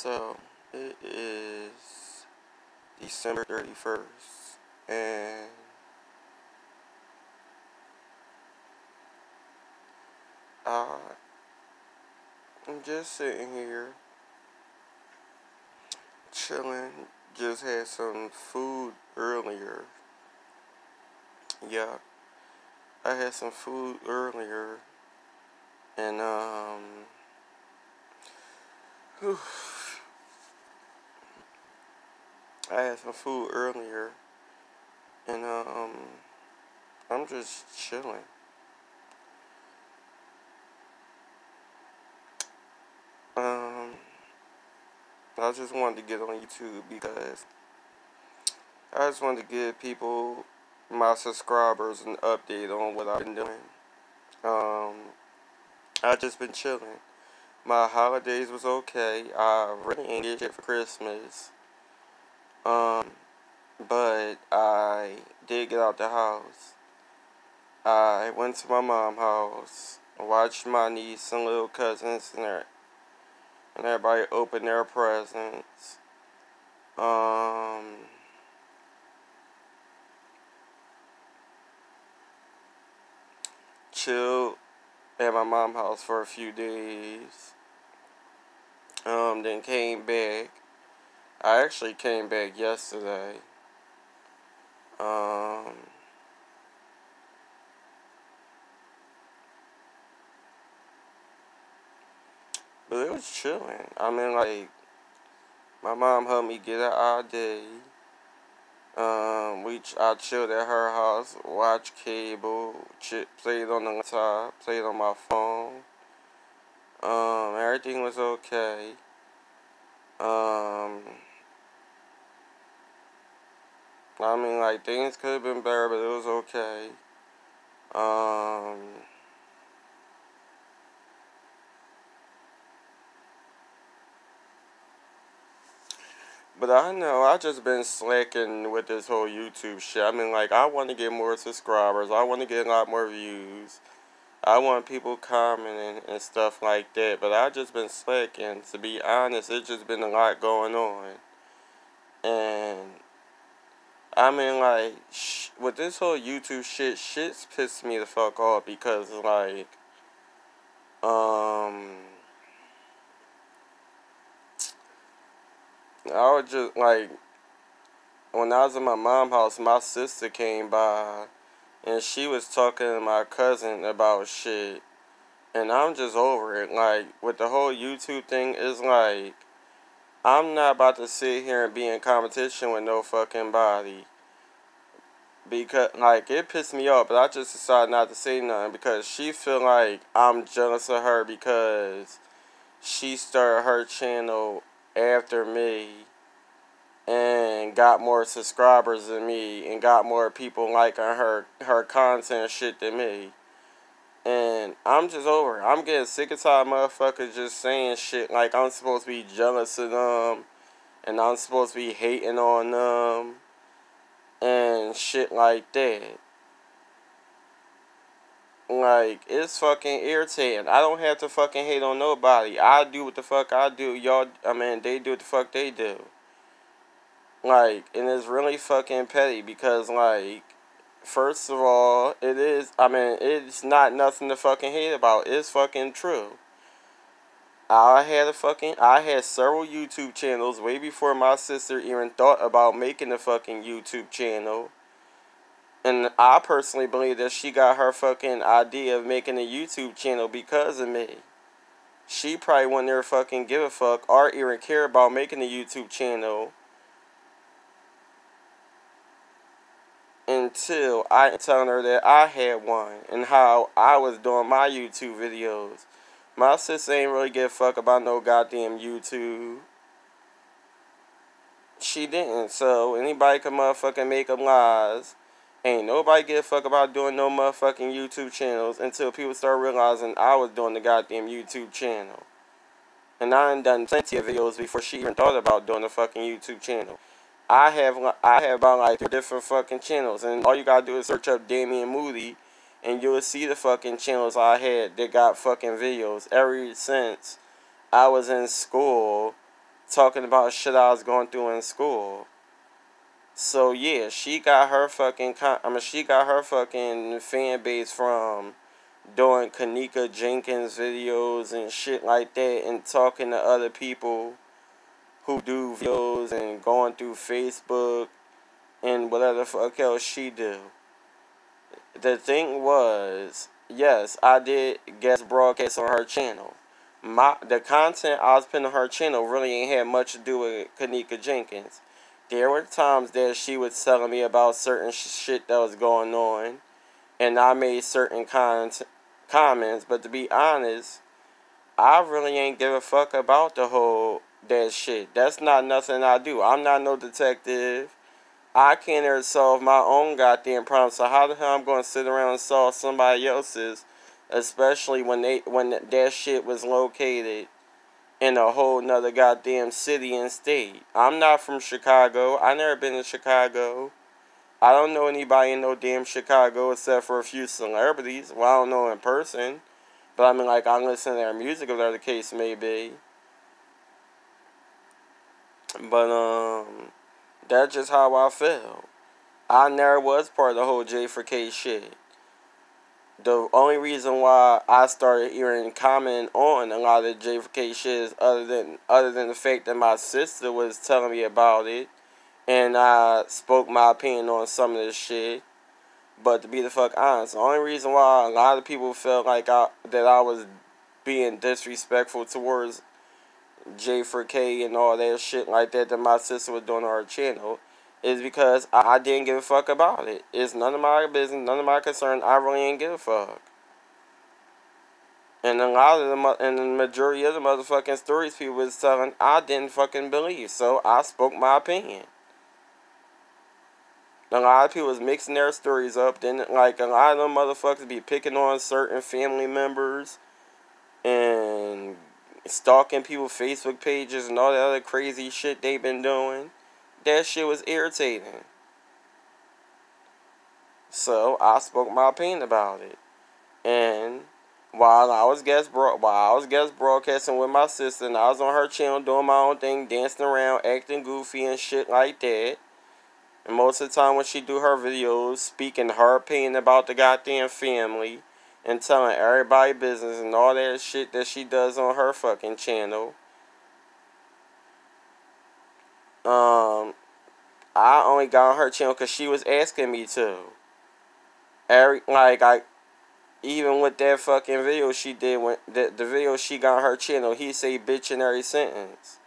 So, it is December 31st, and I'm just sitting here, chilling, just had some food earlier. Yeah, I had some food earlier, and, um, whew, I had some food earlier, and um, I'm just chilling. Um, I just wanted to get on YouTube because I just wanted to give people, my subscribers, an update on what I've been doing. Um, I just been chilling. My holidays was okay. I really ain't get shit for Christmas. Um, but I did get out the house. I went to my mom's house, watched my niece and little cousins and, and everybody open their presents. Um, chilled at my mom's house for a few days. Um, then came back I actually came back yesterday. Um, but it was chilling. I mean, like, my mom helped me get an ID. Um, we I chilled at her house, watched cable, ch- played on the laptop, played on my phone. Um, everything was okay. Um, I mean, like, things could have been better, but it was okay. Um, but I know I just been slacking with this whole YouTube shit. I mean, like, I want to get more subscribers. I want to get a lot more views. I want people commenting and stuff like that. But I just been slacking. To be honest, it's just been a lot going on. And I mean, like, sh- with this whole YouTube shit, shit's pissed me the fuck off because, like, um, I was just, like, when I was in my mom's house, my sister came by and she was talking to my cousin about shit. And I'm just over it. Like, with the whole YouTube thing, is like, I'm not about to sit here and be in competition with no fucking body. Because, like, it pissed me off, but I just decided not to say nothing because she feel like I'm jealous of her because she started her channel after me and got more subscribers than me and got more people liking her her content shit than me. And I'm just over. I'm getting sick of tired motherfuckers just saying shit like I'm supposed to be jealous of them and I'm supposed to be hating on them and shit like that. Like, it's fucking irritating. I don't have to fucking hate on nobody. I do what the fuck I do. Y'all, I mean, they do what the fuck they do. Like, and it's really fucking petty because, like, first of all, it is, I mean, it's not nothing to fucking hate about. It's fucking true. I had a fucking, I had several YouTube channels way before my sister even thought about making a fucking YouTube channel. And I personally believe that she got her fucking idea of making a YouTube channel because of me. She probably wouldn't ever fucking give a fuck or even care about making a YouTube channel until I telling her that I had one and how I was doing my YouTube videos. My sister ain't really give a fuck about no goddamn YouTube. She didn't, so anybody can motherfucking make them lies. Ain't nobody give a fuck about doing no motherfucking YouTube channels until people start realizing I was doing the goddamn YouTube channel. And I done done plenty of videos before she even thought about doing a fucking YouTube channel. I have I have about like three different fucking channels, and all you gotta do is search up Damian Moody, and you'll see the fucking channels I had that got fucking videos ever since I was in school talking about shit I was going through in school. So yeah, she got her fucking con- I mean she got her fucking fan base from doing Kenneka Jenkins videos and shit like that and talking to other people who do videos and going through Facebook and whatever the fuck else she do. The thing was, yes, I did guest broadcast on her channel. My the content I was putting on her channel really ain't had much to do with Kenneka Jenkins. There were times that she was telling me about certain shit that was going on, and I made certain con- comments. But to be honest, I really ain't give a fuck about the whole that shit. That's not nothing I do. I'm not no detective. I can't solve my own goddamn problems. So how the hell I'm gonna sit around and solve somebody else's, especially when they when that shit was located in a whole nother goddamn city and state. I'm not from Chicago. I never been to Chicago. I don't know anybody in no damn Chicago except for a few celebrities. Well, I don't know in person. But I mean, like, I listen to their music, whatever the case may be. But, um, that's just how I feel. I never was part of the whole J4K shit the only reason why I started hearing comment on a lot of J J4K shit is other than other than the fact that my sister was telling me about it, and I spoke my opinion on some of this shit. But to be the fuck honest, the only reason why a lot of people felt like I that I was being disrespectful towards J4K and all that shit like that that my sister was doing on her channel is because I didn't give a fuck about it. It's none of my business, none of my concern. I really ain't give a fuck. And a lot of the and the majority of the motherfucking stories people was telling, I didn't fucking believe. So I spoke my opinion. A lot of people was mixing their stories up. Then like a lot of them motherfuckers be picking on certain family members and stalking people's Facebook pages and all that other crazy shit they've been doing that shit was irritating. So I spoke my opinion about it. And while I was guest broad while I was guest broadcasting with my sister and I was on her channel doing my own thing, dancing around, acting goofy and shit like that. And most of the time when she do her videos, speaking her opinion about the goddamn family and telling everybody business and all that shit that she does on her fucking channel. Um, I only got on her channel because she was asking me to. Every like I, even with that fucking video she did when the the video she got on her channel, he say bitch in every sentence.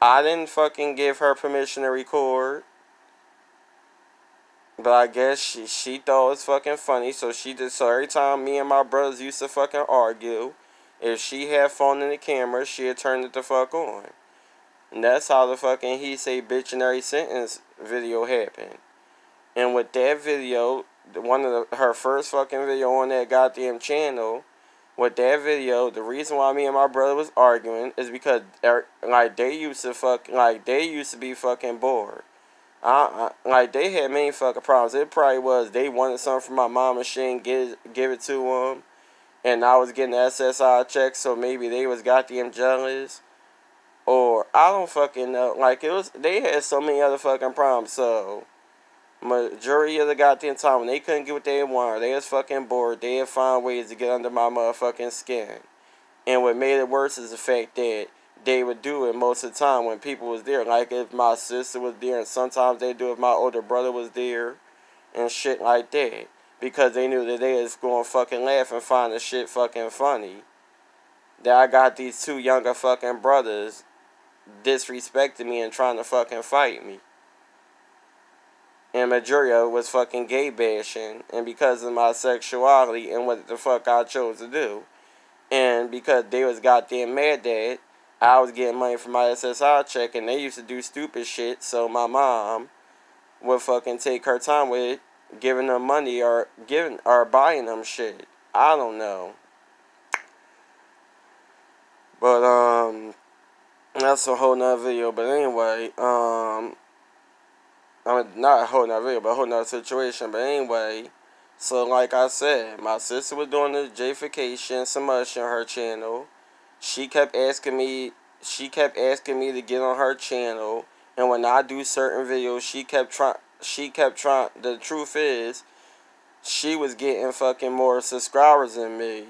I didn't fucking give her permission to record. But I guess she she thought it was fucking funny, so she did. So every time me and my brothers used to fucking argue, if she had phone in the camera, she'd turn it the fuck on. And that's how the fucking he say bitch in every sentence video happened. And with that video, one of the, her first fucking video on that goddamn channel, with that video, the reason why me and my brother was arguing is because er, like they used to fuck like they used to be fucking bored. I, I, like they had many fucking problems. It probably was they wanted something from my mom and she didn't give it to them, and I was getting SSI checks, so maybe they was goddamn jealous or I don't fucking know. Like it was, they had so many other fucking problems. So majority of the goddamn time when they couldn't get what they wanted, they was fucking bored. They had find ways to get under my motherfucking skin. And what made it worse is the fact that they would do it most of the time when people was there. Like if my sister was there, and sometimes they do if my older brother was there, and shit like that. Because they knew that they was going fucking laugh and find the shit fucking funny. That I got these two younger fucking brothers disrespecting me and trying to fucking fight me. And Majoria was fucking gay bashing, and because of my sexuality and what the fuck I chose to do, and because they was goddamn mad that I was getting money from my SSI check, and they used to do stupid shit, so my mom would fucking take her time with giving them money or giving or buying them shit. I don't know. But um that's a whole nother video. But anyway, um, I mean, not a whole nother video, but a whole nother situation. But anyway, so like I said, my sister was doing the J-fication some much on her channel. She kept asking me she kept asking me to get on her channel, and when I do certain videos, she kept trying. She kept trying. The truth is, she was getting fucking more subscribers than me,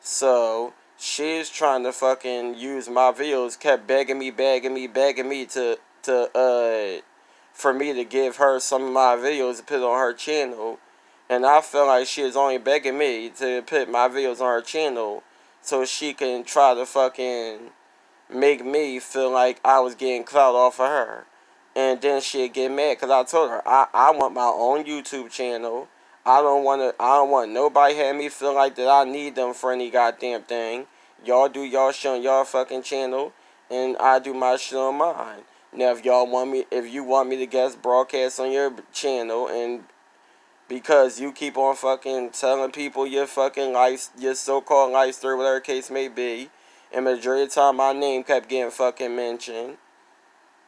so she's trying to fucking use my videos. Kept begging me, begging me, begging me to to uh for me to give her some of my videos to put on her channel. And I felt like she was only begging me to put my videos on her channel so she can try to fucking make me feel like I was getting clout off of her. And then she'd get mad because I told her I, I want my own YouTube channel. I don't want to. I don't want nobody have me feel like that I need them for any goddamn thing. Y'all do y'all shit on y'all fucking channel, and I do my shit on mine. Now, if y'all want me, if you want me to guest broadcast on your channel, and because you keep on fucking telling people your fucking life, your so-called life story, whatever case may be, and majority of the time my name kept getting fucking mentioned.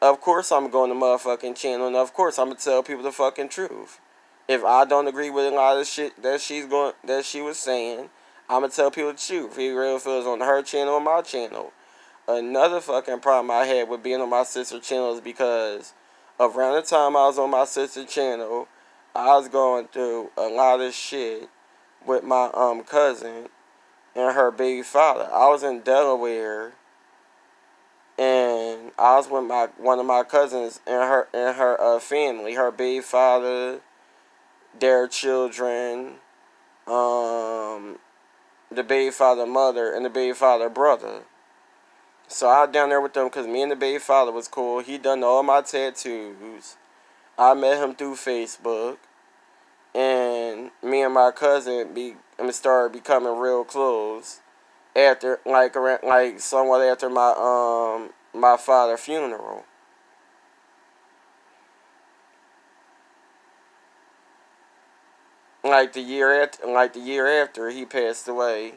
Of course I'm going to motherfucking channel, and of course I'm gonna tell people the fucking truth. If I don't agree with a lot of shit that she's going, that she was saying, I'm gonna tell people the truth. If real feels on her channel or my channel. Another fucking problem I had with being on my sister channel is because around the time I was on my sister channel, I was going through a lot of shit with my um cousin and her baby father. I was in Delaware and I was with my one of my cousins and her and her uh, family, her baby father, their children, um, the baby father mother, and the baby father brother. So I was down there with them because me and the baby father was cool. He done all my tattoos. I met him through Facebook. And me and my cousin be started becoming real close after like around like somewhat after my um my father's funeral. Like the year after, like the year after he passed away,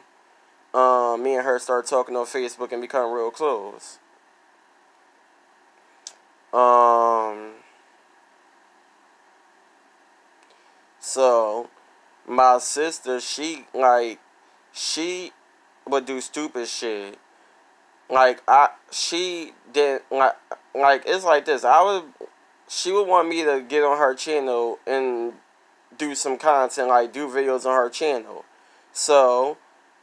um, me and her started talking on Facebook and become real close. Um, so my sister, she like, she would do stupid shit. Like I, she did like, like it's like this. I would, she would want me to get on her channel and do some content, like do videos on her channel. So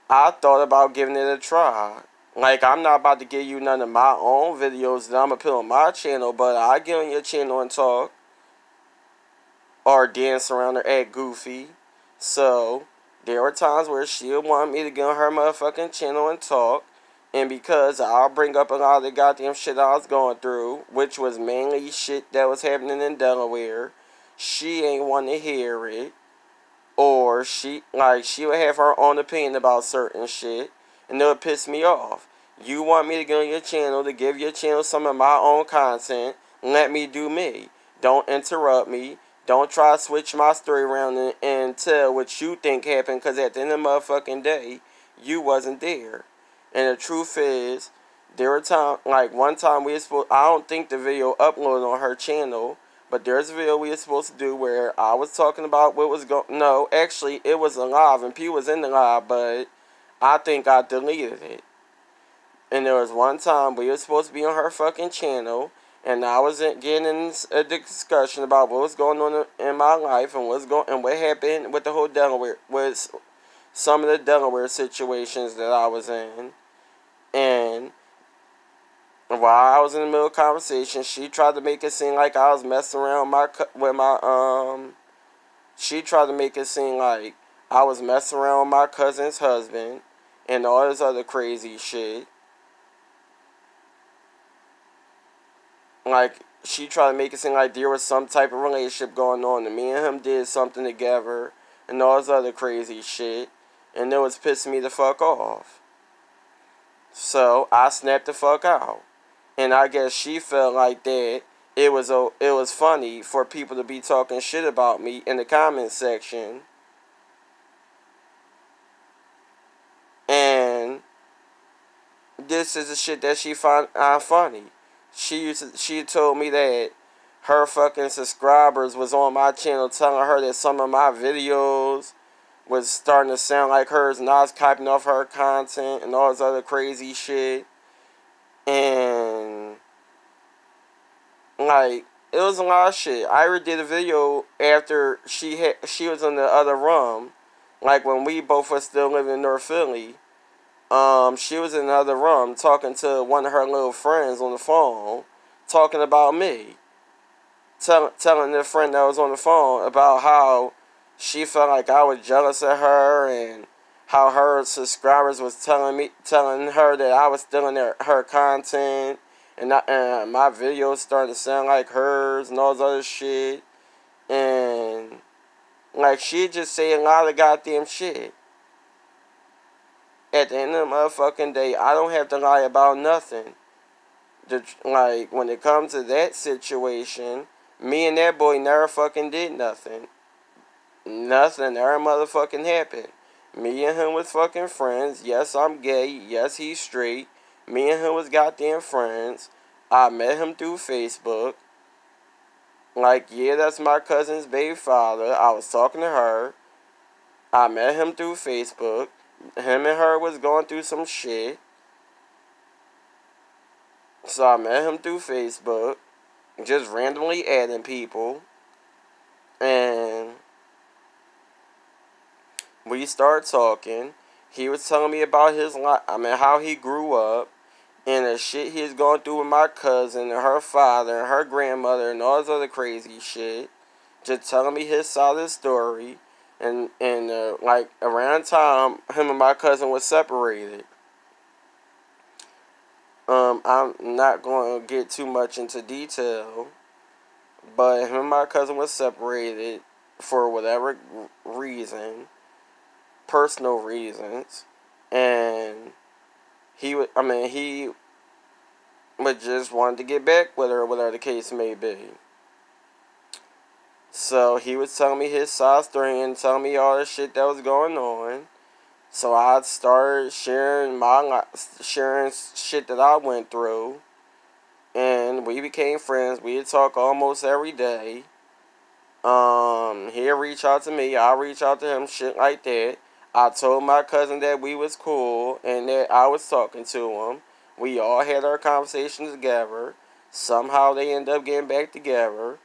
I thought about giving it a try. Like, I'm not about to give you none of my own videos that I'm going to put on my channel, but I get on your channel and talk. Or dance around or act goofy. So, there were times where she'll want me to get on her motherfucking channel and talk. And because I'll bring up a lot of the goddamn shit I was going through, which was mainly shit that was happening in Delaware, she ain't want to hear it or she like she would have her own opinion about certain shit and it would piss me off. You want me to get on your channel to give your channel some of my own content, let me do me. Don't interrupt me. Don't try to switch my story around and, and tell what you think happened because at the end of the motherfucking day, you wasn't there. And the truth is, there were times, like one time we was supposed, I don't think the video uploaded on her channel but there's a video we were supposed to do where I was talking about what was going. No, actually, it was alive and P was in the live, but I think I deleted it. And there was one time we were supposed to be on her fucking channel, and I was getting in a discussion about what was going on in my life and what's going and what happened with the whole Delaware with some of the Delaware situations that I was in, and while I was in the middle of conversation, she tried to make it seem like I was messing around my with my um. She tried to make it seem like I was messing around with my cousin's husband and all this other crazy shit. Like she tried to make it seem like there was some type of relationship going on, and me and him did something together, and all this other crazy shit, and it was pissing me the fuck off. So I snapped the fuck out and I guess she felt like that it was a it was funny for people to be talking shit about me in the comment section. And this is the shit that she find uh, funny. She used to, she told me that her fucking subscribers was on my channel telling her that some of my videos was starting to sound like hers and I was copying off her content and all this other crazy shit. And like it was a lot of shit. Ira did a video after she had she was in the other room, like when we both were still living in North Philly. Um, she was in another room talking to one of her little friends on the phone, talking about me. Tell, telling the friend that was on the phone about how she felt like I was jealous of her and how her subscribers was telling me telling her that I was stealing their, her content and, I, and my videos started to sound like hers and all this other shit and like she just say a lot of goddamn shit. At the end of the motherfucking day, I don't have to lie about nothing. The, like when it comes to that situation, me and that boy never fucking did nothing. Nothing ever motherfucking happened. Me and him was fucking friends. Yes, I'm gay. Yes, he's straight. Me and him was goddamn friends. I met him through Facebook. Like, yeah, that's my cousin's baby father. I was talking to her. I met him through Facebook. Him and her was going through some shit. So I met him through Facebook. Just randomly adding people. And we started talking. He was telling me about his life. I mean, how he grew up and the shit he's going through with my cousin and her father and her grandmother and all this other crazy shit. Just telling me his side of the story. And, and uh, like, around time, him and my cousin was separated. Um, I'm not going to get too much into detail. But him and my cousin was separated for whatever reason personal reasons, and he would. I mean, he would just wanted to get back with her, whatever the case may be. So he was telling me his side story and telling me all the shit that was going on. So I started sharing my sharing shit that I went through, and we became friends. We'd talk almost every day. Um, he'd reach out to me, I reach out to him, shit like that. I told my cousin that we was cool and that I was talking to him. We all had our conversations together. Somehow they end up getting back together.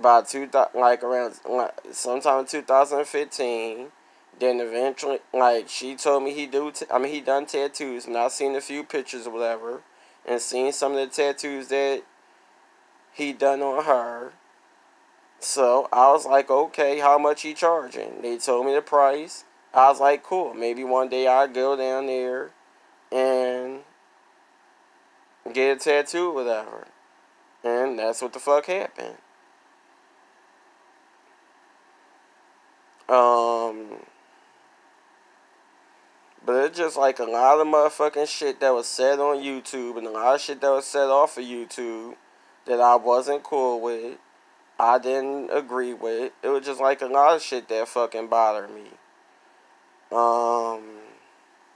By two, like around like sometime in 2015. Then eventually, like she told me he do. T- I mean, he done tattoos, and I seen a few pictures or whatever, and seen some of the tattoos that he done on her. So I was like, okay, how much he charging? They told me the price. I was like, cool. Maybe one day I'll go down there and get a tattoo whatever. And that's what the fuck happened. Um, but it's just like a lot of motherfucking shit that was said on YouTube and a lot of shit that was said off of YouTube that I wasn't cool with. I didn't agree with. It was just like a lot of shit that fucking bothered me. Um,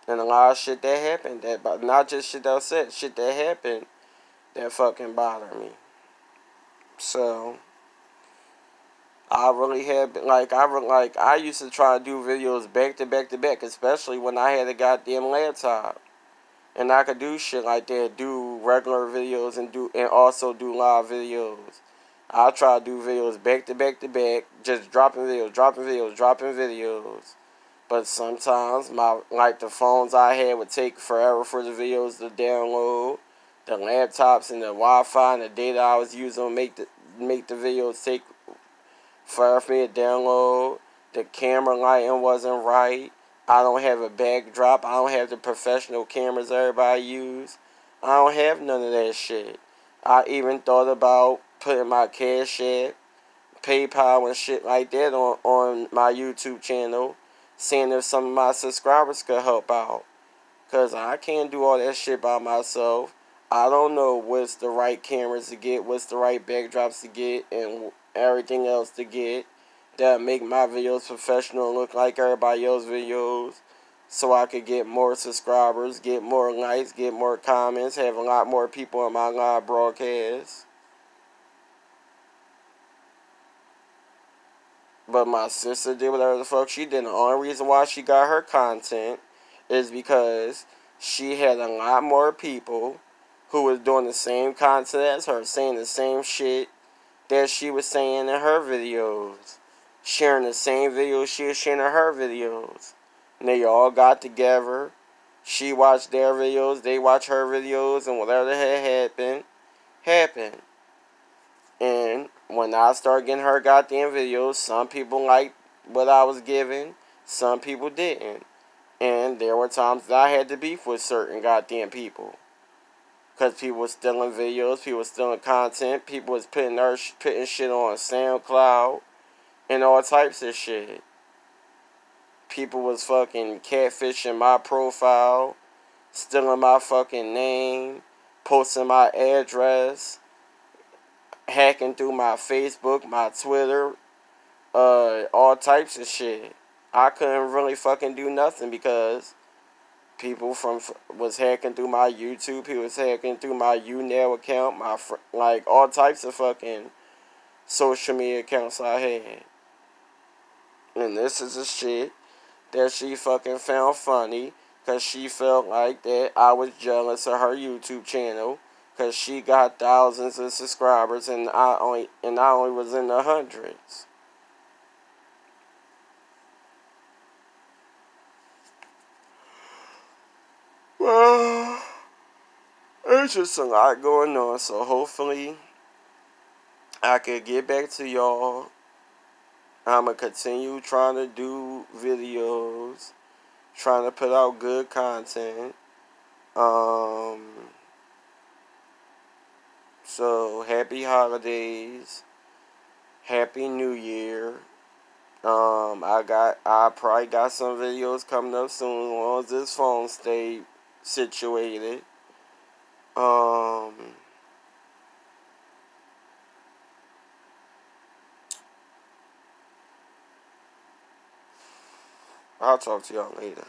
and a lot of shit that happened that, but not just shit that was said, shit that happened that fucking bothered me. So, I really had like I like I used to try to do videos back to back to back, especially when I had a goddamn laptop, and I could do shit like that, do regular videos and do and also do live videos. I'll try to do videos back to back to back, just dropping videos, dropping videos, dropping videos. But sometimes my like the phones I had would take forever for the videos to download. The laptops and the Wi-Fi and the data I was using make the make the videos take for me download. The camera lighting wasn't right. I don't have a backdrop. I don't have the professional cameras everybody use. I don't have none of that shit. I even thought about putting my cash app, PayPal, and shit like that on, on my YouTube channel, seeing if some of my subscribers could help out. Because I can't do all that shit by myself. I don't know what's the right cameras to get, what's the right backdrops to get, and everything else to get that make my videos professional look like everybody else's videos so I could get more subscribers, get more likes, get more comments, have a lot more people in my live broadcast. But my sister did whatever the fuck she did. The only reason why she got her content is because she had a lot more people who was doing the same content as her, saying the same shit that she was saying in her videos, sharing the same videos she was sharing in her videos. And they all got together. She watched their videos, they watched her videos, and whatever had happened, happened. And when I started getting her goddamn videos, some people liked what I was giving, some people didn't. And there were times that I had to beef with certain goddamn people. Because people were stealing videos, people were stealing content, people was putting, their, putting shit on SoundCloud, and all types of shit. People was fucking catfishing my profile, stealing my fucking name, posting my address, hacking through my Facebook, my Twitter, uh, all types of shit. I couldn't really fucking do nothing because people from was hacking through my YouTube, He was hacking through my YouNow account, my fr- like all types of fucking social media accounts I had. And this is the shit that she fucking found funny because she felt like that I was jealous of her YouTube channel because she got thousands of subscribers and I only and I only was in the hundreds. Well, there's just a lot going on, so hopefully I could get back to y'all. I'm going to continue trying to do videos, trying to put out good content. Um, so, happy holidays. Happy New Year. Um, I got, I probably got some videos coming up soon as long as this phone stay situated. Um, I'll talk to y'all later.